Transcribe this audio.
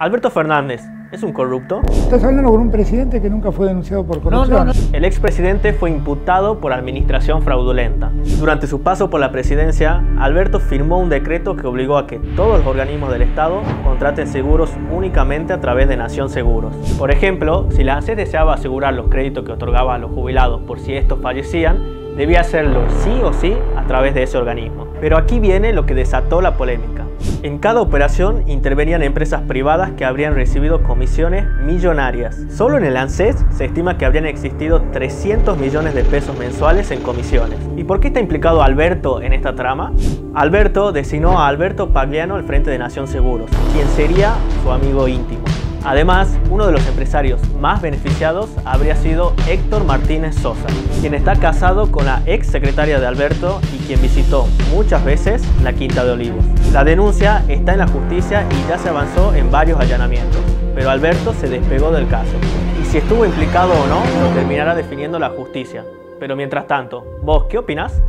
Alberto Fernández, ¿es un corrupto? Estás hablando con un presidente que nunca fue denunciado por corrupción. El expresidente fue imputado por administración fraudulenta. Durante su paso por la presidencia, Alberto firmó un decreto que obligó a que todos los organismos del Estado contraten seguros únicamente a través de Nación Seguros. Por ejemplo, si la ANSES deseaba asegurar los créditos que otorgaba a los jubilados por si estos fallecían, debía hacerlo sí o sí a través de ese organismo. Pero aquí viene lo que desató la polémica. En cada operación intervenían empresas privadas que habrían recibido comisiones millonarias. Solo en el ANSES se estima que habrían existido 300 millones de pesos mensuales en comisiones. ¿Y por qué está implicado Alberto en esta trama? Alberto designó a Alberto Pagliano al frente de Nación Seguros, quien sería su amigo íntimo. Además, uno de los empresarios más beneficiados habría sido Héctor Martínez Sosa, quien está casado con la ex secretaria de Alberto y quien visitó muchas veces la Quinta de Olivos. La denuncia está en la justicia y ya se avanzó en varios allanamientos, pero Alberto se despegó del caso. Y si estuvo implicado o no, lo terminará definiendo la justicia. Pero mientras tanto, ¿vos qué opinás?